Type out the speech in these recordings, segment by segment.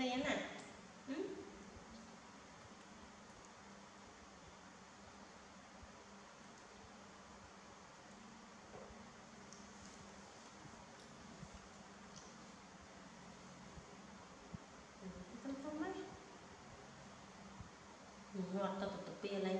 Lena. Hmm? Ngọt tao tụi tụi lên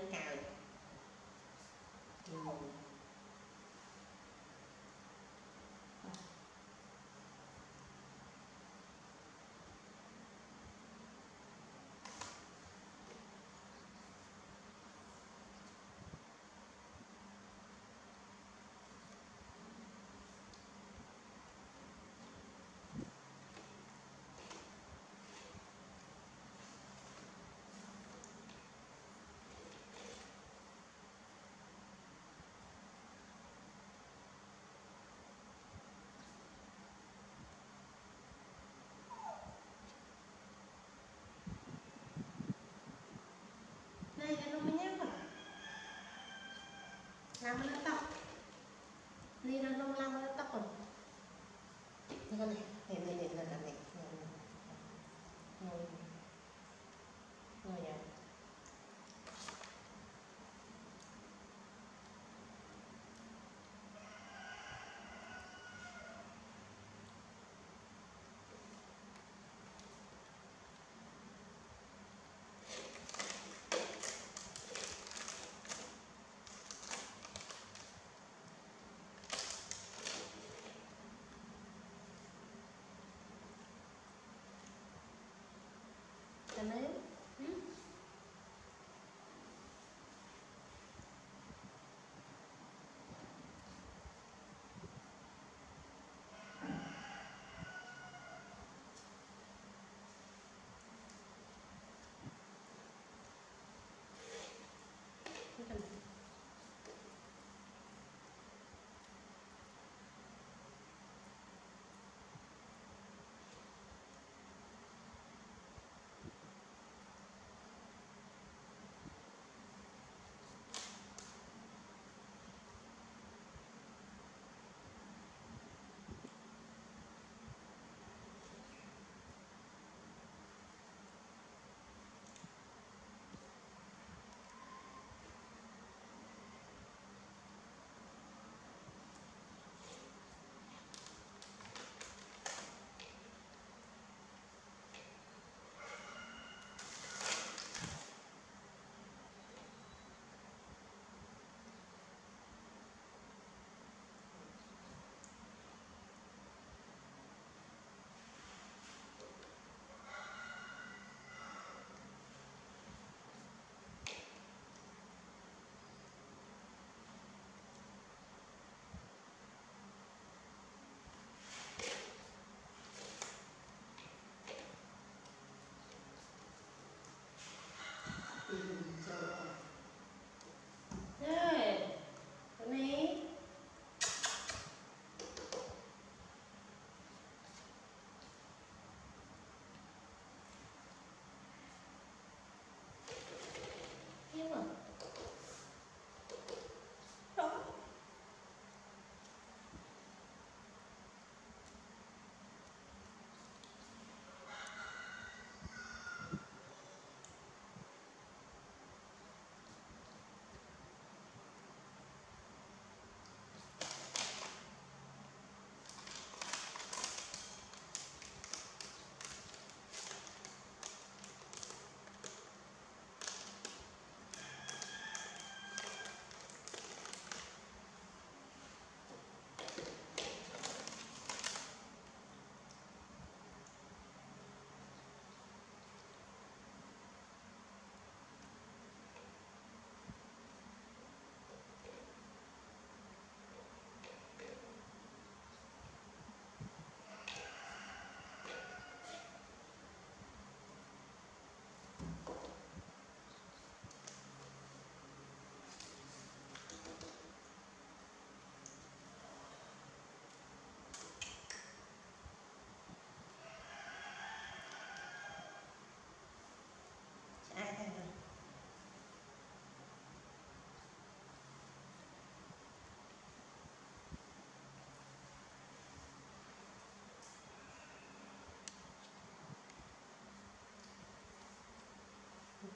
Chairman afternoon.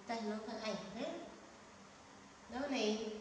ta nó phải ai hết. Đó này